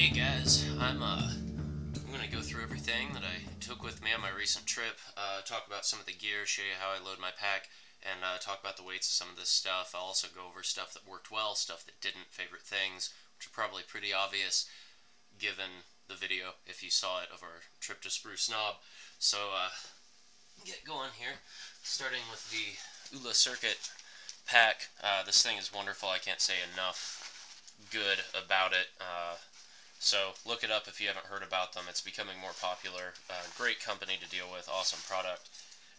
Hey guys, I'm uh, I'm gonna go through everything that I took with me on my recent trip. Uh, talk about some of the gear, show you how I load my pack, and uh, talk about the weights of some of this stuff. I'll also go over stuff that worked well, stuff that didn't, favorite things, which are probably pretty obvious given the video if you saw it of our trip to Spruce Knob. So uh, get going here, starting with the ULA Circuit pack. Uh, this thing is wonderful. I can't say enough good about it. Uh, so look it up if you haven't heard about them. It's becoming more popular. Uh, great company to deal with. Awesome product.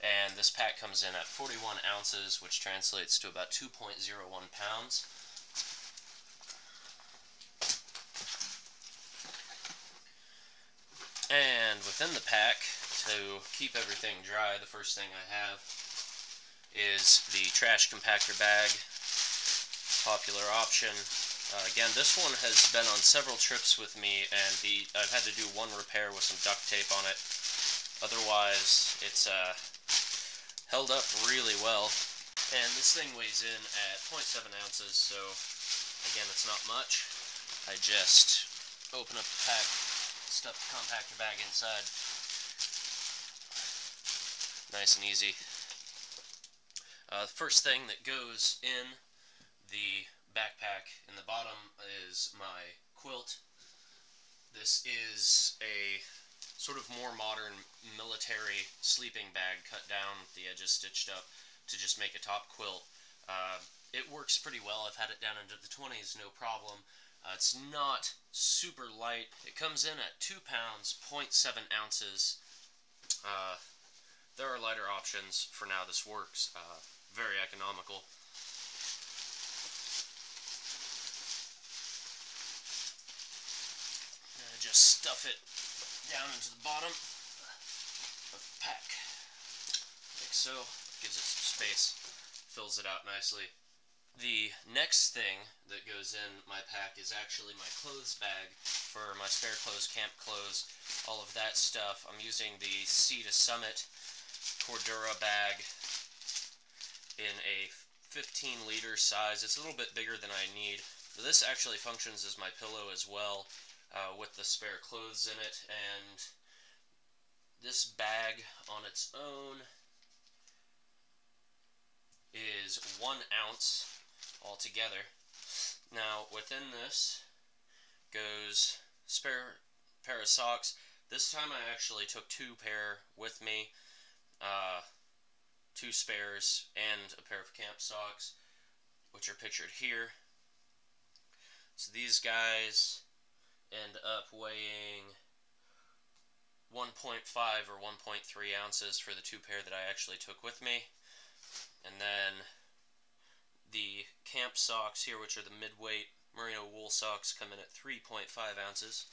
And this pack comes in at 41 ounces, which translates to about 2.01 pounds. And within the pack, to keep everything dry, the first thing I have is the trash compactor bag. Popular option. Uh, again, this one has been on several trips with me, and the I've had to do one repair with some duct tape on it. Otherwise, it's uh, held up really well. And this thing weighs in at 0.7 ounces, so again, it's not much. I just open up the pack, stuff the compactor bag inside. Nice and easy. Uh, the first thing that goes in the backpack in the bottom is my quilt. This is a sort of more modern military sleeping bag cut down, the edges stitched up to just make a top quilt. Uh, it works pretty well. I've had it down into the 20s, no problem. Uh, it's not super light. It comes in at 2 pounds, 0.7 ounces. Uh, there are lighter options. For now, this works. Uh, very economical. Just stuff it down into the bottom of the pack. Like so. Gives it some space. Fills it out nicely. The next thing that goes in my pack is actually my clothes bag for my spare clothes, camp clothes, all of that stuff. I'm using the Sea to Summit Cordura bag in a 15 liter size. It's a little bit bigger than I need. This actually functions as my pillow as well uh, with the spare clothes in it. And this bag on its own is one ounce altogether. Now, within this goes spare pair of socks. This time I actually took two pair with me, uh, two spares, and a pair of camp socks, which are pictured here. So these guys end up weighing 1.5 or 1.3 ounces for the two pair that I actually took with me. And then the camp socks here, which are the mid-weight merino wool socks, come in at 3.5 ounces.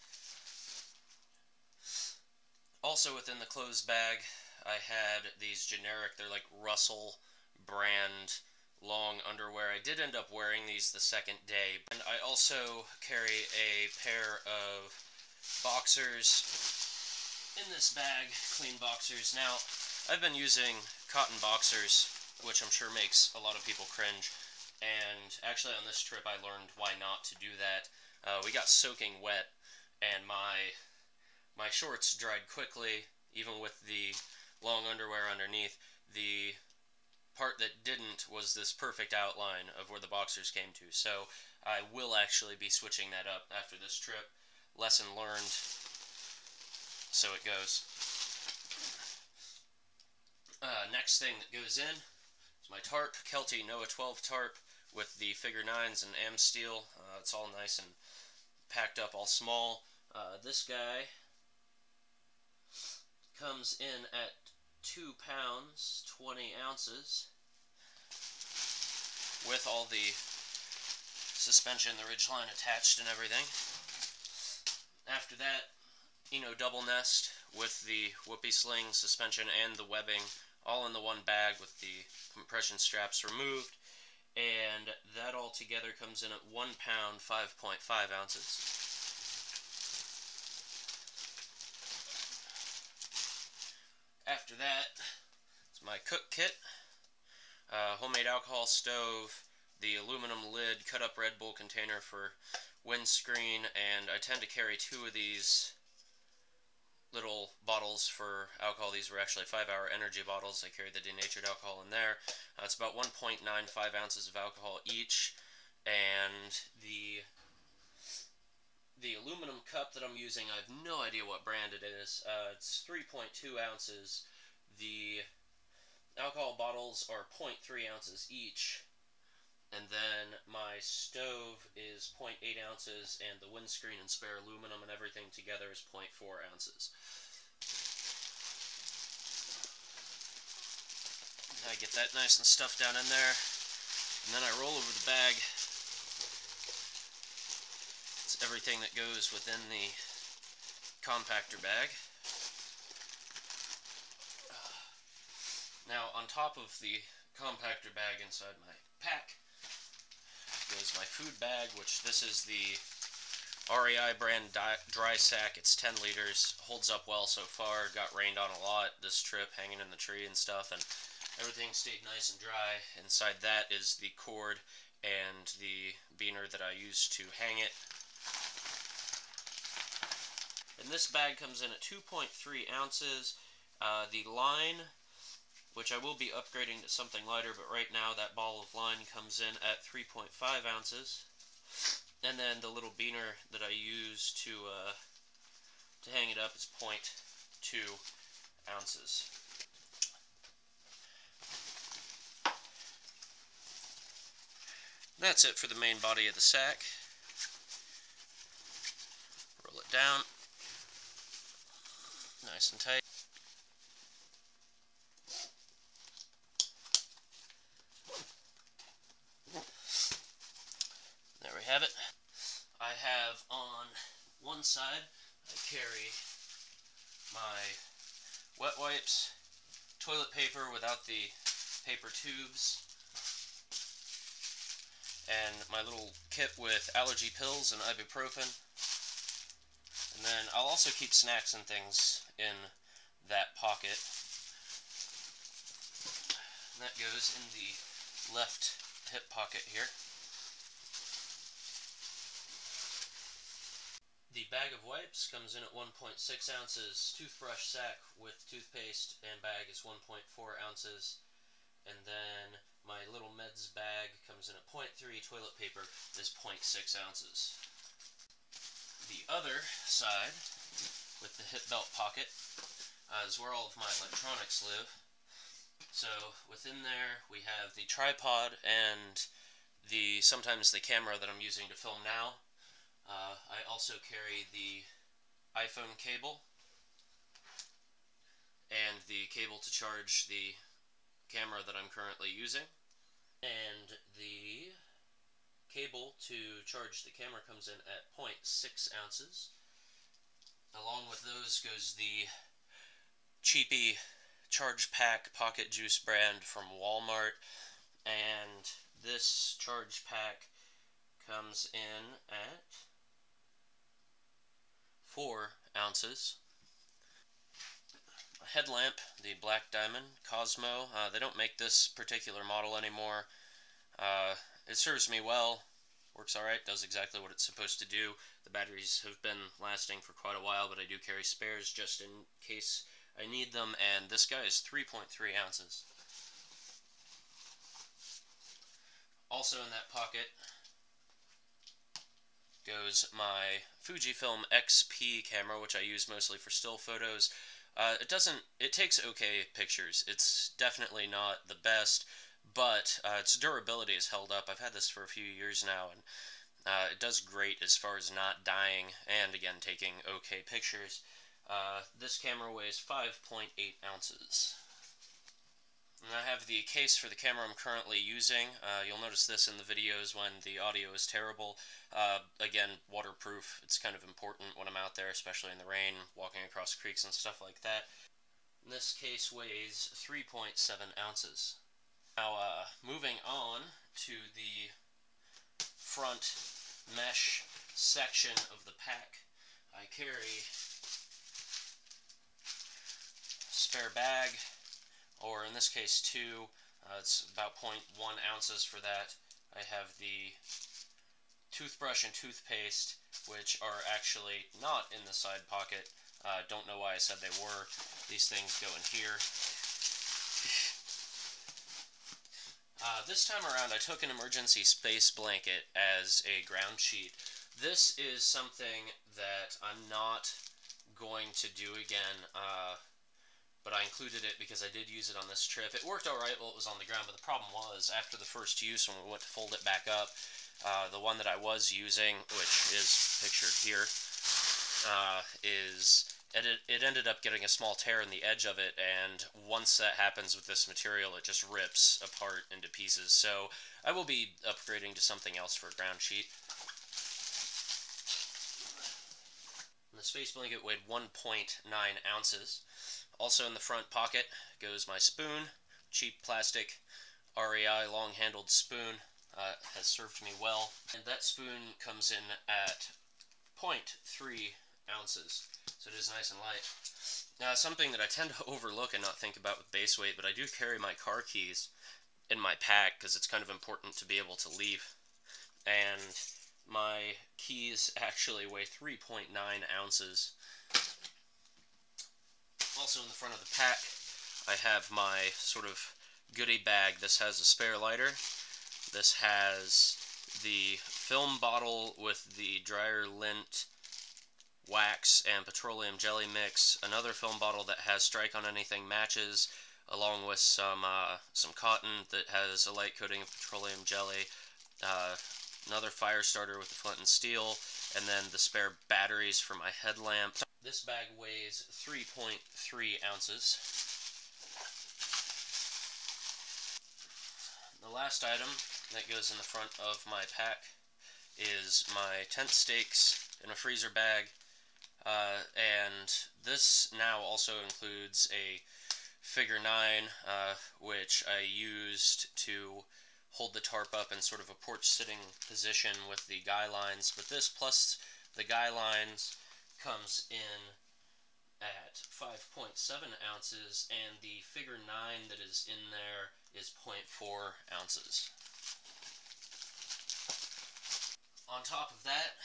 Also within the clothes bag, I had these generic, they're like Russell brand long underwear. I did end up wearing these the second day. And I also carry a pair of boxers in this bag, clean boxers. Now, I've been using cotton boxers, which I'm sure makes a lot of people cringe. And actually on this trip I learned why not to do that. Uh, we got soaking wet and my my shorts dried quickly, even with the long underwear underneath. The part that didn't was this perfect outline of where the boxers came to. So I will actually be switching that up after this trip. Lesson learned. So it goes. Uh, next thing that goes in is my tarp, Kelty Noah 12 tarp with the figure 9s and Amsteel. Uh, it's all nice and packed up all small. Uh, this guy comes in at 2 pounds 20 ounces with all the suspension, the ridge line attached and everything. After that, you know, double nest with the whoopie sling suspension and the webbing all in the one bag with the compression straps removed and that all together comes in at 1 pound 5.5 ounces. After that, it's my cook kit, uh, homemade alcohol stove, the aluminum lid cut up Red Bull container for windscreen, and I tend to carry two of these little bottles for alcohol. These were actually 5-hour energy bottles. I carry the denatured alcohol in there. Uh, it's about 1.95 ounces of alcohol each, and the the aluminum cup that I'm using, I have no idea what brand it is. Uh, it's 3.2 ounces. The alcohol bottles are 0.3 ounces each. And then my stove is 0.8 ounces, and the windscreen and spare aluminum and everything together is 0.4 ounces. I get that nice and stuffed down in there, and then I roll over the bag. Everything that goes within the compactor bag. Now, on top of the compactor bag inside my pack goes my food bag, which this is the REI brand dry sack. It's 10 liters, holds up well so far. Got rained on a lot this trip, hanging in the tree and stuff, and everything stayed nice and dry. Inside that is the cord and the biner that I use to hang it. And this bag comes in at 2.3 ounces. Uh, the line which I will be upgrading to something lighter, but right now that ball of line comes in at 3.5 ounces. And then the little biner that I use to, uh, to hang it up is 0.2 ounces. That's it for the main body of the sack. Roll it down. Nice and tight. There we have it. I have on one side, I carry my wet wipes, toilet paper without the paper tubes, and my little kit with allergy pills and ibuprofen. I'll also keep snacks and things in that pocket. And that goes in the left hip pocket here. The bag of wipes comes in at 1.6 ounces. Toothbrush sack with toothpaste and bag is 1.4 ounces. And then my little meds bag comes in at 0.3. Toilet paper is 0.6 ounces. The other side, with the hip belt pocket, uh, is where all of my electronics live. So within there we have the tripod and the sometimes the camera that I'm using to film now uh, I also carry the iPhone cable and the cable to charge the camera that I'm currently using. And the cable to charge the camera comes in at 0.6 ounces. Along with those goes the cheapy charge pack pocket juice brand from Walmart. And this charge pack comes in at 4 ounces. A headlamp, the Black Diamond Cosmo. Uh, they don't make this particular model anymore. Uh, it serves me well, works alright, does exactly what it's supposed to do. The batteries have been lasting for quite a while, but I do carry spares just in case I need them, and this guy is 3.3 ounces. Also in that pocket goes my Fujifilm XP camera, which I use mostly for still photos. Uh, it doesn't, it takes okay pictures. It's definitely not the best, but uh, its durability is held up. I've had this for a few years now, and uh, it does great as far as not dying and, again, taking okay pictures. Uh, this camera weighs 5.8 ounces. And I have the case for the camera I'm currently using. Uh, you'll notice this in the videos when the audio is terrible. Uh, again, waterproof. It's kind of important when I'm out there, especially in the rain, walking across creeks and stuff like that. And this case weighs 3.7 ounces. Now, uh, moving on to the front mesh section of the pack, I carry spare bag, or in this case two. Uh, it's about 0.1 ounces for that. I have the toothbrush and toothpaste, which are actually not in the side pocket. Uh, don't know why I said they were. These things go in here. Uh, this time around, I took an emergency space blanket as a ground sheet. This is something that I'm not going to do again, uh, but I included it because I did use it on this trip. It worked alright while it was on the ground, but the problem was, after the first use, when we went to fold it back up, uh, the one that I was using, which is pictured here, uh, it, it ended up getting a small tear in the edge of it, and once that happens with this material, it just rips apart into pieces. So I will be upgrading to something else for a ground sheet. The space blanket weighed 1.9 ounces. Also in the front pocket goes my spoon, cheap plastic REI long-handled spoon. Uh, has served me well. And that spoon comes in at 0.3 ounces, so it is nice and light. Now, something that I tend to overlook and not think about with base weight, but I do carry my car keys in my pack because it's kind of important to be able to leave. And my keys actually weigh 3.9 ounces. Also in the front of the pack, I have my sort of goodie bag. This has a spare lighter. This has the film bottle with the dryer lint wax and petroleum jelly mix, another film bottle that has strike on anything matches, along with some uh, some cotton that has a light coating of petroleum jelly, uh, another fire starter with the flint and steel, and then the spare batteries for my headlamp. This bag weighs 3.3 ounces. The last item that goes in the front of my pack is my tent stakes in a freezer bag uh, and this now also includes a figure 9, uh, which I used to hold the tarp up in sort of a porch sitting position with the guy lines. But this plus the guy lines comes in at 5.7 ounces, and the figure 9 that is in there is 0.4 ounces. On top of that,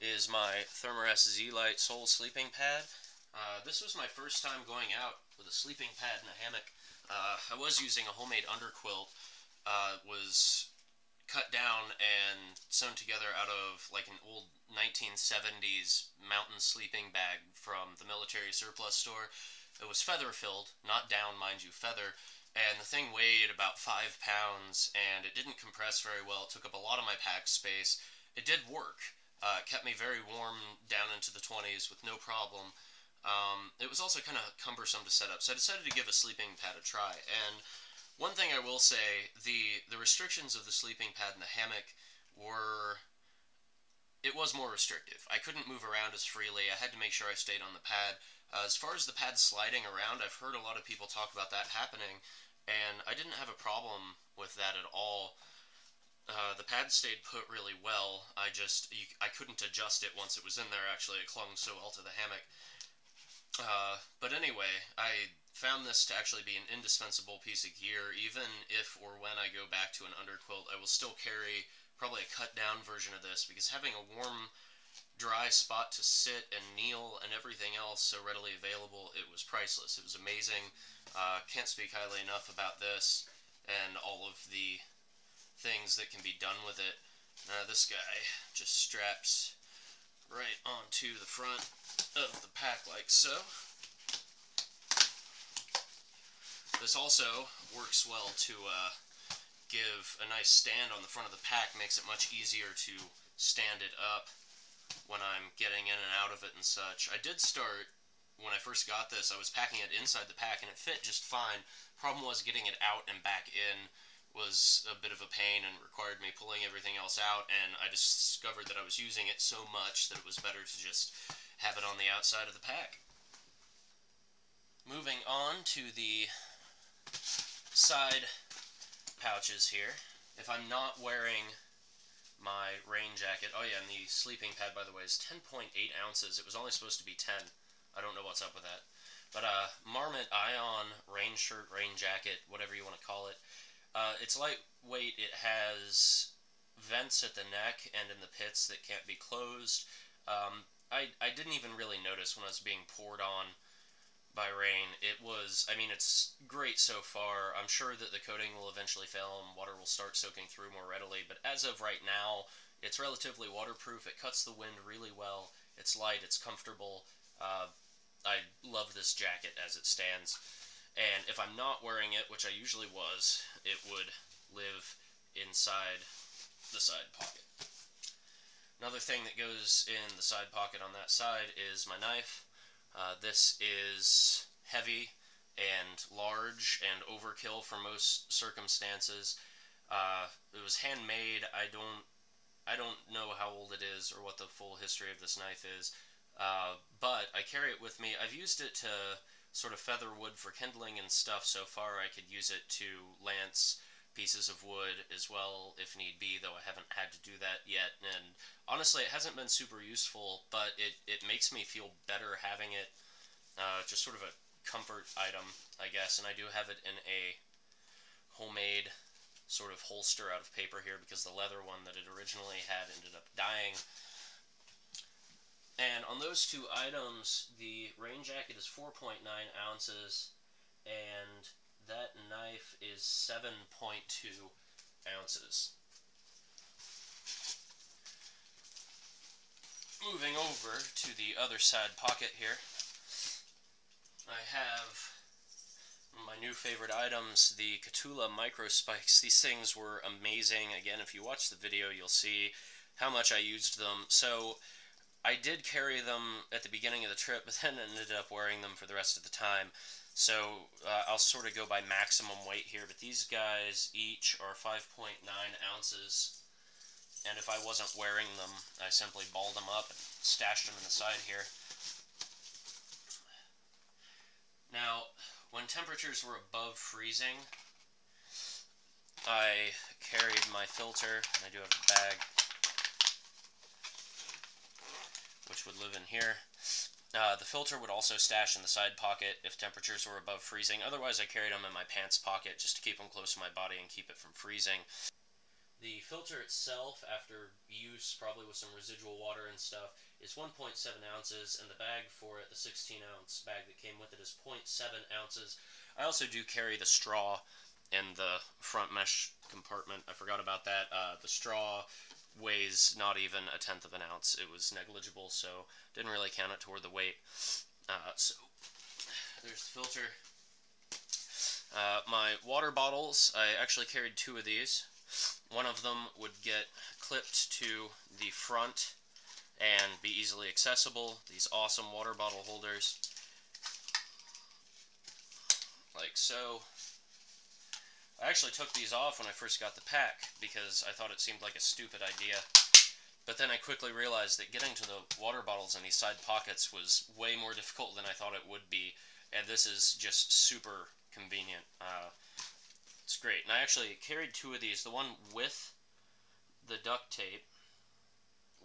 is my Thermarest Z-Lite Sol sleeping pad. Uh, this was my first time going out with a sleeping pad and a hammock. Uh, I was using a homemade underquilt. Uh, was cut down and sewn together out of like an old 1970s mountain sleeping bag from the military surplus store. It was feather filled, not down, mind you, feather. And the thing weighed about five pounds and it didn't compress very well. It took up a lot of my pack space. It did work. Uh, kept me very warm down into the 20s with no problem. Um, it was also kind of cumbersome to set up, so I decided to give a sleeping pad a try. And one thing I will say, the the restrictions of the sleeping pad and the hammock were it was more restrictive. I couldn't move around as freely. I had to make sure I stayed on the pad. Uh, as far as the pad sliding around, I've heard a lot of people talk about that happening, and I didn't have a problem with that at all. Uh, the pad stayed put really well. I just you, I couldn't adjust it once it was in there. Actually, it clung so well to the hammock. Uh, but anyway, I found this to actually be an indispensable piece of gear. Even if or when I go back to an underquilt, I will still carry probably a cut down version of this because having a warm, dry spot to sit and kneel and everything else so readily available, it was priceless. It was amazing. Uh, can't speak highly enough about this and all of the things that can be done with it. Uh, this guy just straps right onto the front of the pack like so. This also works well to uh, give a nice stand on the front of the pack, makes it much easier to stand it up when I'm getting in and out of it and such. I did start, when I first got this, I was packing it inside the pack and it fit just fine. Problem was getting it out and back in was a bit of a pain and required me pulling everything else out and I discovered that I was using it so much that it was better to just have it on the outside of the pack. Moving on to the side pouches here. If I'm not wearing my rain jacket, oh yeah, and the sleeping pad, by the way, is 10.8 ounces. It was only supposed to be 10. I don't know what's up with that. But uh, Marmot Ion rain shirt, rain jacket, whatever you want to call it, uh, it's lightweight. It has vents at the neck and in the pits that can't be closed. Um, I, I didn't even really notice when I was being poured on by rain. It was, I mean, it's great so far. I'm sure that the coating will eventually fail and water will start soaking through more readily, but as of right now, it's relatively waterproof. It cuts the wind really well. It's light, it's comfortable. Uh, I love this jacket as it stands. And if I'm not wearing it, which I usually was, it would live inside the side pocket. Another thing that goes in the side pocket on that side is my knife. Uh, this is heavy and large and overkill for most circumstances. Uh, it was handmade. I don't I don't know how old it is or what the full history of this knife is, uh, but I carry it with me. I've used it to sort of feather wood for kindling and stuff so far. I could use it to lance pieces of wood as well if need be, though I haven't had to do that yet. And honestly, it hasn't been super useful, but it, it makes me feel better having it. Uh, just sort of a comfort item, I guess. And I do have it in a homemade sort of holster out of paper here because the leather one that it originally had ended up dying. And on those two items, the rain jacket is 4.9 ounces, and that knife is 7.2 ounces. Moving over to the other side pocket here, I have my new favorite items, the Kahtoola Micro Spikes. These things were amazing. Again, if you watch the video, you'll see how much I used them. So, I did carry them at the beginning of the trip, but then ended up wearing them for the rest of the time. So uh, I'll sort of go by maximum weight here, but these guys each are 5.9 ounces. And if I wasn't wearing them, I simply balled them up and stashed them in the side here. Now, when temperatures were above freezing, I carried my filter, and I do have a bag, which would live in here. Uh, the filter would also stash in the side pocket if temperatures were above freezing. Otherwise, I carried them in my pants pocket just to keep them close to my body and keep it from freezing. The filter itself, after use, probably with some residual water and stuff, is 1.7 ounces, and the bag for it, the 16 ounce bag that came with it, is 0.7 ounces. I also do carry the straw in the front mesh compartment. I forgot about that. Uh, the straw weighs not even a tenth of an ounce. It was negligible, so didn't really count it toward the weight. Uh, so there's the filter. Uh, my water bottles, I actually carried two of these. One of them would get clipped to the front and be easily accessible. These awesome water bottle holders. Like so. I actually took these off when I first got the pack because I thought it seemed like a stupid idea. But then I quickly realized that getting to the water bottles in these side pockets was way more difficult than I thought it would be. And this is just super convenient. Uh, it's great. And I actually carried two of these. The one with the duct tape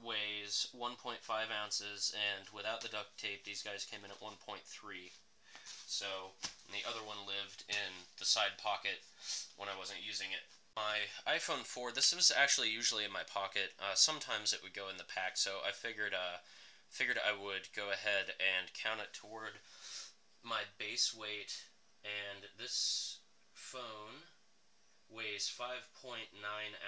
weighs 1.5 ounces, and without the duct tape, these guys came in at 1.3. So, the other one lived in the side pocket when I wasn't using it. My iPhone 4, this was actually usually in my pocket. Uh, sometimes it would go in the pack, so I figured uh, figured I would go ahead and count it toward my base weight. And this phone weighs 5.9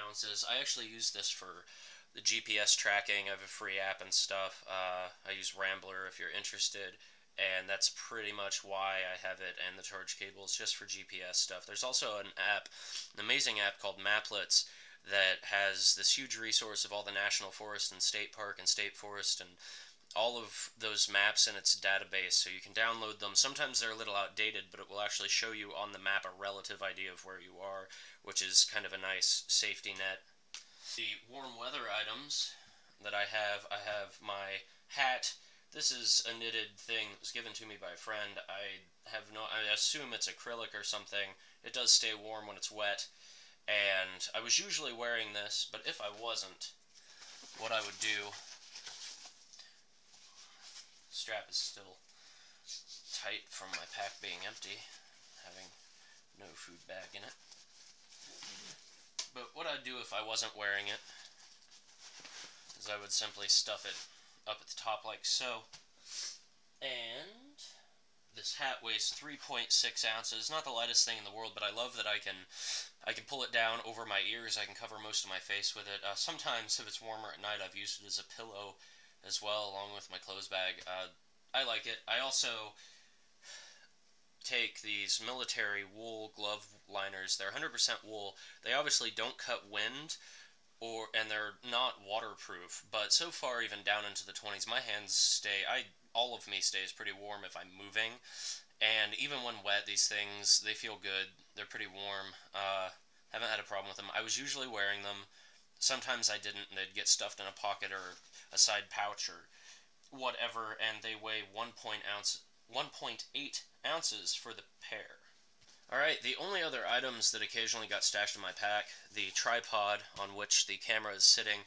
ounces. I actually use this for the GPS tracking. I have a free app and stuff. Uh, I use Ramblr if you're interested and that's pretty much why I have it and the charge cables just for GPS stuff. There's also an app, an amazing app called Maplets that has this huge resource of all the national forest and state park and state forest and all of those maps in its database so you can download them. Sometimes they're a little outdated, but it will actually show you on the map a relative idea of where you are, which is kind of a nice safety net. The warm weather items that I have, I have my hat this is a knitted thing that was given to me by a friend. I have no, I assume it's acrylic or something. It does stay warm when it's wet. And I was usually wearing this, but if I wasn't, what I would do, strap is still tight from my pack being empty, having no food bag in it. But what I'd do if I wasn't wearing it is I would simply stuff it up at the top like so. And this hat weighs 3.6 ounces. Not the lightest thing in the world, but I love that I can I can pull it down over my ears. I can cover most of my face with it. Uh, sometimes, if it's warmer at night, I've used it as a pillow as well, along with my clothes bag. Uh, I like it. I also take these military wool glove liners. They're 100% wool. They obviously don't cut wind, or and they're not waterproof. But so far, even down into the 20s, my hands stay. I all of me stays pretty warm if I'm moving, and even when wet, these things they feel good. They're pretty warm. Uh, haven't had a problem with them. I was usually wearing them. Sometimes I didn't, and they'd get stuffed in a pocket or a side pouch or whatever, and they weigh 1. ounce 1.8 ounces for the pair. Alright, the only other items that occasionally got stashed in my pack, the tripod on which the camera is sitting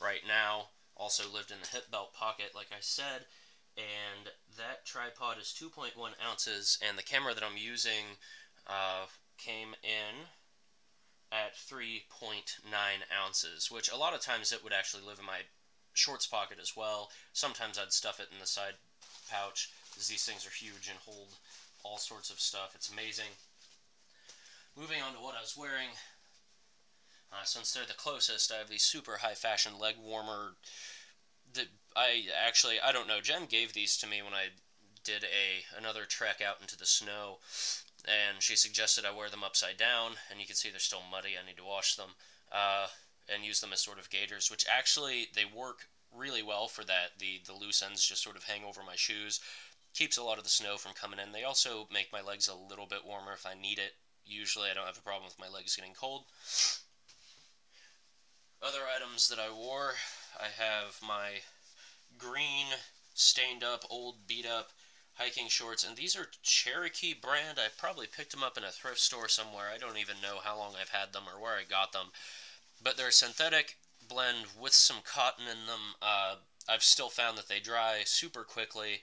right now, also lived in the hip belt pocket, like I said, and that tripod is 2.1 ounces, and the camera that I'm using uh, came in at 3.9 ounces, which a lot of times it would actually live in my shorts pocket as well. Sometimes I'd stuff it in the side pouch, because these things are huge and hold all sorts of stuff. It's amazing. Moving on to what I was wearing. Uh, since they're the closest, I have these super high fashion leg warmer that I actually I don't know. Jen gave these to me when I did a another trek out into the snow, and she suggested I wear them upside down. And you can see they're still muddy. I need to wash them uh, and use them as sort of gaiters, which actually they work really well for that. The the loose ends just sort of hang over my shoes, keeps a lot of the snow from coming in. They also make my legs a little bit warmer if I need it. Usually I don't have a problem with my legs getting cold. Other items that I wore, I have my green, stained up, old, beat up hiking shorts, and these are Cherokee brand. I probably picked them up in a thrift store somewhere. I don't even know how long I've had them or where I got them. But they're a synthetic blend with some cotton in them. Uh, I've still found that they dry super quickly.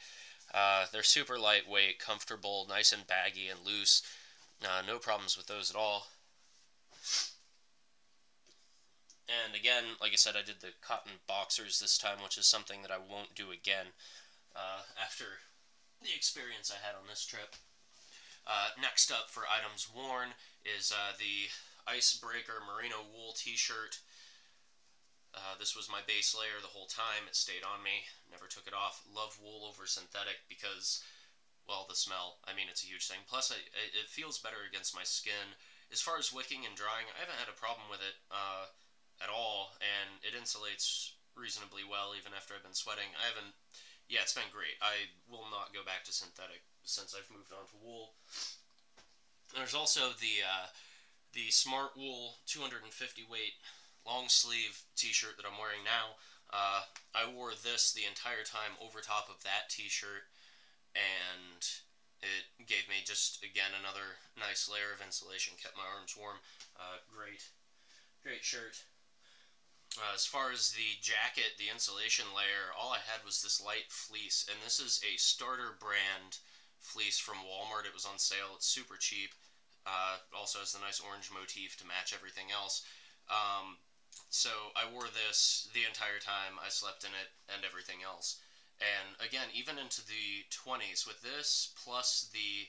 Uh, they're super lightweight, comfortable, nice and baggy and loose. Uh, no problems with those at all. And again, like I said, I did the cotton boxers this time, which is something that I won't do again uh, after the experience I had on this trip. Uh, next up for items worn is uh, the Icebreaker Merino Wool T-shirt. Uh, this was my base layer the whole time. It stayed on me. Never took it off. Love wool over synthetic because, well, the smell. I mean, it's a huge thing. Plus, I, it feels better against my skin. As far as wicking and drying, I haven't had a problem with it. Uh, at all, and it insulates reasonably well even after I've been sweating. I haven't. Yeah, it's been great. I will not go back to synthetic since I've moved on to wool. There's also the uh, the Smart Wool 250 weight long sleeve T-shirt that I'm wearing now. Uh, I wore this the entire time over top of that T-shirt, and it gave me just again another nice layer of insulation. Kept my arms warm. Uh, great, great shirt. Uh, as far as the jacket, the insulation layer, all I had was this light fleece, and this is a starter brand fleece from Walmart. It was on sale. It's super cheap. Uh, also has the nice orange motif to match everything else. Um, so I wore this the entire time I slept in it and everything else. And again, even into the 20s, with this plus the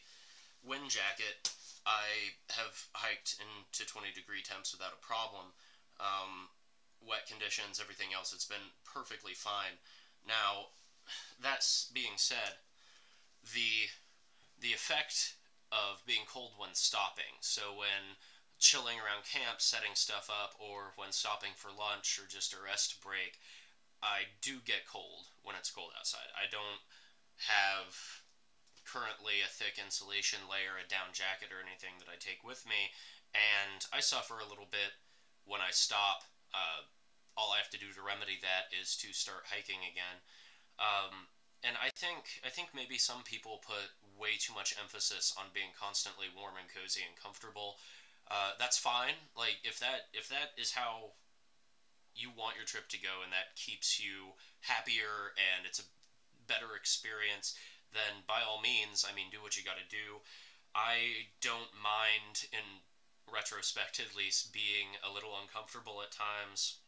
wind jacket, I have hiked into 20 degree temps without a problem. Um, wet conditions, everything else, it's been perfectly fine. Now, that's being said, the the effect of being cold when stopping. So when chilling around camp, setting stuff up, or when stopping for lunch or just a rest break, I do get cold when it's cold outside. I don't have currently a thick insulation layer, a down jacket, or anything that I take with me, and I suffer a little bit when I stop uh, all I have to do to remedy that is to start hiking again. Um, and I think I think maybe some people put way too much emphasis on being constantly warm and cozy and comfortable. Uh, that's fine. Like if that if that is how you want your trip to go and that keeps you happier and it's a better experience, then by all means, I mean, do what you got to do. I don't mind in retrospectively being a little uncomfortable at times.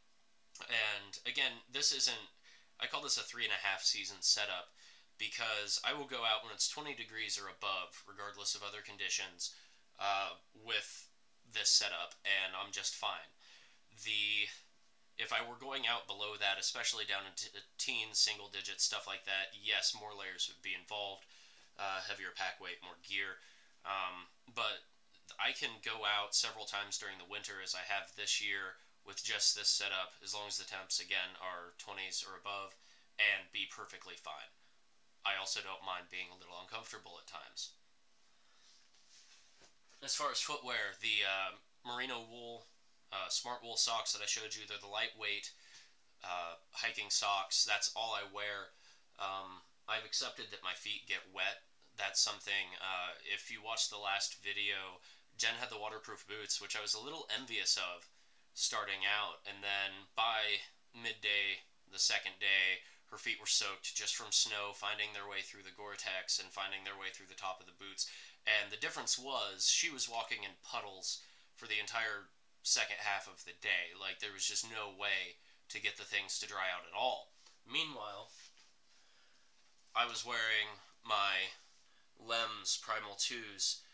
And again, this isn't, I call this a three and a half season setup because I will go out when it's 20 degrees or above, regardless of other conditions, uh, with this setup, and I'm just fine. The if I were going out below that, especially down into teens, single digits, stuff like that, yes, more layers would be involved, uh, heavier pack weight, more gear. Um, but I can go out several times during the winter, as I have this year, with just this setup, as long as the temps again are 20s or above, and be perfectly fine. I also don't mind being a little uncomfortable at times. As far as footwear, the uh, merino wool, uh, smart wool socks that I showed you, they're the lightweight uh, hiking socks. That's all I wear. Um, I've accepted that my feet get wet. That's something, uh, if you watched the last video, Jen had the waterproof boots, which I was a little envious of starting out. And then by midday, the second day, her feet were soaked just from snow, finding their way through the Gore-Tex and finding their way through the top of the boots. And the difference was she was walking in puddles for the entire second half of the day. Like there was just no way to get the things to dry out at all. Meanwhile, I was wearing my Lems Primal 2s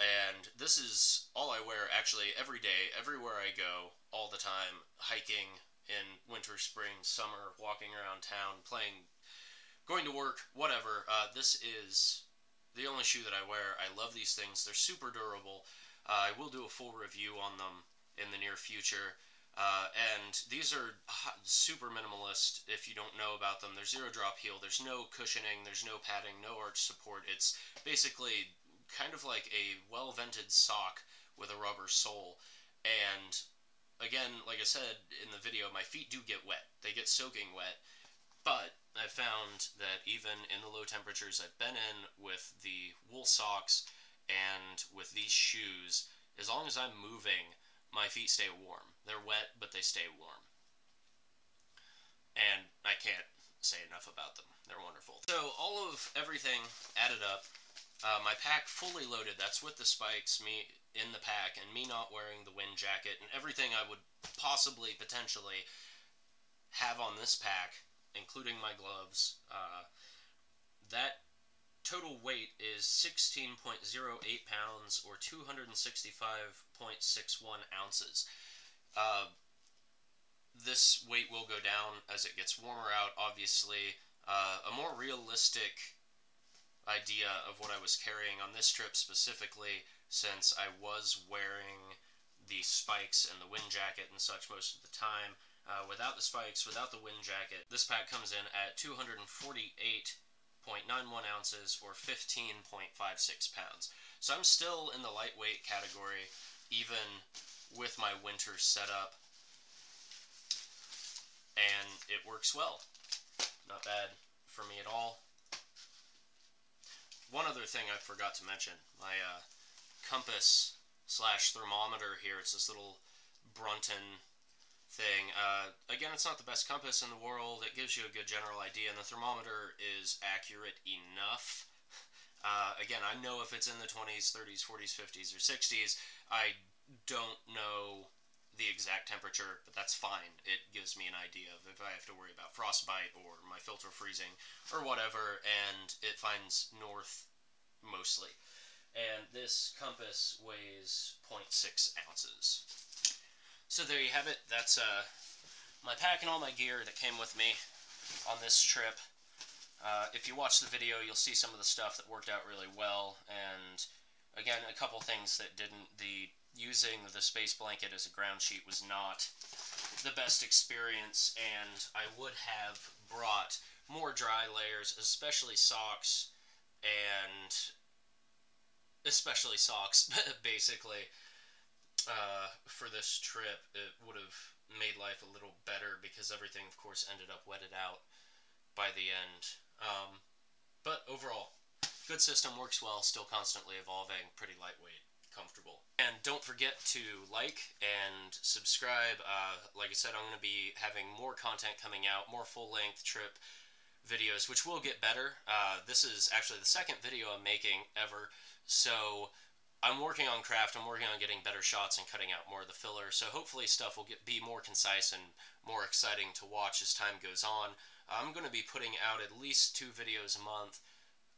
and this is all I wear actually every day, everywhere I go, all the time, hiking, in winter, spring, summer, walking around town, playing, going to work, whatever. Uh, this is the only shoe that I wear. I love these things. They're super durable. Uh, I will do a full review on them in the near future. Uh, and these are super minimalist if you don't know about them. There's zero drop heel, there's no cushioning, there's no padding, no arch support. It's basically kind of like a well vented sock with a rubber sole. And again, like I said in the video, my feet do get wet. They get soaking wet. But I found that even in the low temperatures I've been in with the wool socks and with these shoes, as long as I'm moving, my feet stay warm. They're wet, but they stay warm. And I can't say enough about them. They're wonderful. So all of everything added up, uh, my pack fully loaded. That's with the spikes, me in the pack and me not wearing the wind jacket and everything I would possibly potentially have on this pack, including my gloves, uh, that total weight is 16.08 pounds or 265.61 ounces. Uh, this weight will go down as it gets warmer out, obviously. Uh, a more realistic idea of what I was carrying on this trip specifically since I was wearing the spikes and the wind jacket and such most of the time. Uh, without the spikes, without the wind jacket, this pack comes in at 248.91 ounces or 15.56 pounds. So I'm still in the lightweight category, even with my winter setup, and it works well. Not bad for me at all. One other thing I forgot to mention, my uh, compass slash thermometer here. It's this little Brunton thing. Uh, again, it's not the best compass in the world. It gives you a good general idea, and the thermometer is accurate enough. Uh, again, I know if it's in the 20s, 30s, 40s, 50s, or 60s. I don't know the exact temperature, but that's fine. It gives me an idea of if I have to worry about frostbite or my filter freezing or whatever, and it finds north mostly and this compass weighs 0.6 ounces. So there you have it. That's uh, my pack and all my gear that came with me on this trip. Uh, if you watch the video, you'll see some of the stuff that worked out really well, and again, a couple things that didn't. The using the space blanket as a ground sheet was not the best experience, and I would have brought more dry layers, especially socks and especially socks, basically, uh, for this trip, it would have made life a little better because everything, of course, ended up wetted out by the end. Um, but overall, good system, works well, still constantly evolving, pretty lightweight, comfortable. And don't forget to like and subscribe. Uh, like I said, I'm going to be having more content coming out, more full-length trip videos, which will get better. Uh, this is actually the second video I'm making ever. So I'm working on craft. I'm working on getting better shots and cutting out more of the filler. So hopefully stuff will get be more concise and more exciting to watch as time goes on. I'm going to be putting out at least two videos a month,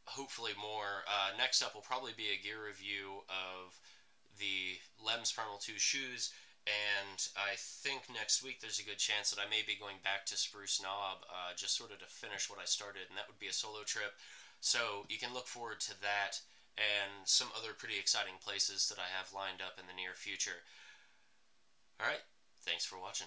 hopefully more. Uh, next up will probably be a gear review of the Lems Primal 2 shoes and I think next week there's a good chance that I may be going back to Spruce Knob uh, just sort of to finish what I started, and that would be a solo trip. So you can look forward to that and some other pretty exciting places that I have lined up in the near future. Alright, thanks for watching.